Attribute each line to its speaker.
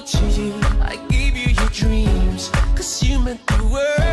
Speaker 1: to you. I give you your dreams, cause you meant the world.